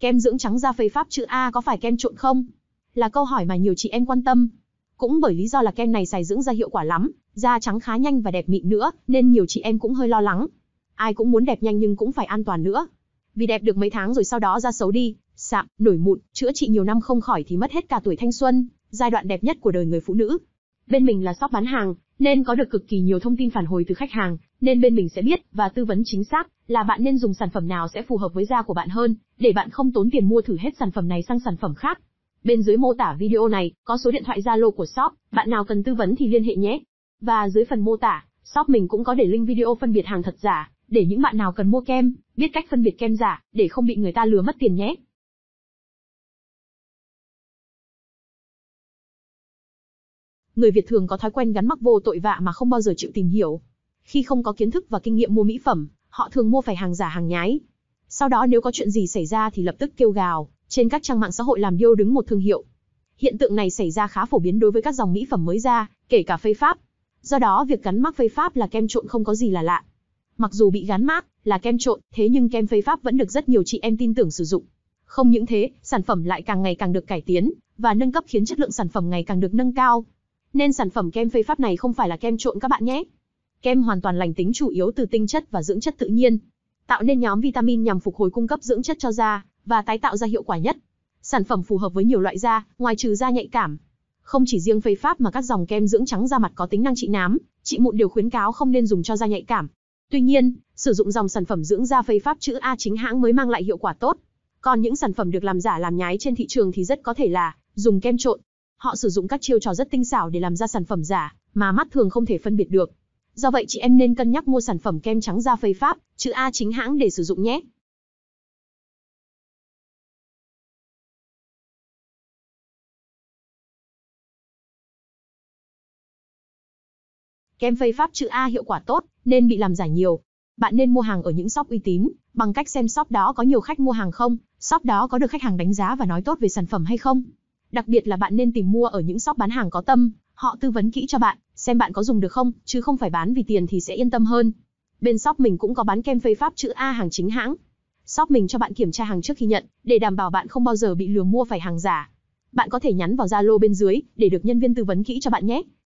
kem dưỡng trắng da phây pháp chữ A có phải kem trộn không? Là câu hỏi mà nhiều chị em quan tâm. Cũng bởi lý do là kem này xài dưỡng da hiệu quả lắm, da trắng khá nhanh và đẹp mịn nữa, nên nhiều chị em cũng hơi lo lắng. Ai cũng muốn đẹp nhanh nhưng cũng phải an toàn nữa. Vì đẹp được mấy tháng rồi sau đó da xấu đi, sạm, nổi mụn, chữa trị nhiều năm không khỏi thì mất hết cả tuổi thanh xuân, giai đoạn đẹp nhất của đời người phụ nữ. Bên mình là shop bán hàng, nên có được cực kỳ nhiều thông tin phản hồi từ khách hàng, nên bên mình sẽ biết và tư vấn chính xác là bạn nên dùng sản phẩm nào sẽ phù hợp với da của bạn hơn, để bạn không tốn tiền mua thử hết sản phẩm này sang sản phẩm khác. Bên dưới mô tả video này có số điện thoại Zalo của shop, bạn nào cần tư vấn thì liên hệ nhé. Và dưới phần mô tả, shop mình cũng có để link video phân biệt hàng thật giả, để những bạn nào cần mua kem, biết cách phân biệt kem giả, để không bị người ta lừa mất tiền nhé. Người Việt thường có thói quen gắn mắc vô tội vạ mà không bao giờ chịu tìm hiểu. Khi không có kiến thức và kinh nghiệm mua mỹ phẩm, họ thường mua phải hàng giả hàng nhái. Sau đó nếu có chuyện gì xảy ra thì lập tức kêu gào, trên các trang mạng xã hội làm điêu đứng một thương hiệu. Hiện tượng này xảy ra khá phổ biến đối với các dòng mỹ phẩm mới ra, kể cả phây pháp. Do đó việc gắn mác phây pháp là kem trộn không có gì là lạ. Mặc dù bị gắn mác là kem trộn, thế nhưng kem phây pháp vẫn được rất nhiều chị em tin tưởng sử dụng. Không những thế, sản phẩm lại càng ngày càng được cải tiến và nâng cấp khiến chất lượng sản phẩm ngày càng được nâng cao. Nên sản phẩm kem phây pháp này không phải là kem trộn các bạn nhé. Kem hoàn toàn lành tính chủ yếu từ tinh chất và dưỡng chất tự nhiên, tạo nên nhóm vitamin nhằm phục hồi cung cấp dưỡng chất cho da và tái tạo da hiệu quả nhất. Sản phẩm phù hợp với nhiều loại da, ngoài trừ da nhạy cảm. Không chỉ riêng phây pháp mà các dòng kem dưỡng trắng da mặt có tính năng trị nám, trị mụn đều khuyến cáo không nên dùng cho da nhạy cảm. Tuy nhiên, sử dụng dòng sản phẩm dưỡng da phây pháp chữ A chính hãng mới mang lại hiệu quả tốt. Còn những sản phẩm được làm giả làm nhái trên thị trường thì rất có thể là dùng kem trộn. Họ sử dụng các chiêu trò rất tinh xảo để làm ra sản phẩm giả mà mắt thường không thể phân biệt được. Do vậy chị em nên cân nhắc mua sản phẩm kem trắng da phây pháp chữ A chính hãng để sử dụng nhé. Kem phây pháp chữ A hiệu quả tốt, nên bị làm giả nhiều. Bạn nên mua hàng ở những shop uy tín, bằng cách xem shop đó có nhiều khách mua hàng không, shop đó có được khách hàng đánh giá và nói tốt về sản phẩm hay không. Đặc biệt là bạn nên tìm mua ở những shop bán hàng có tâm, họ tư vấn kỹ cho bạn, xem bạn có dùng được không, chứ không phải bán vì tiền thì sẽ yên tâm hơn. Bên shop mình cũng có bán kem phây pháp chữ A hàng chính hãng. Shop mình cho bạn kiểm tra hàng trước khi nhận, để đảm bảo bạn không bao giờ bị lừa mua phải hàng giả. Bạn có thể nhắn vào Zalo bên dưới để được nhân viên tư vấn kỹ cho bạn nhé.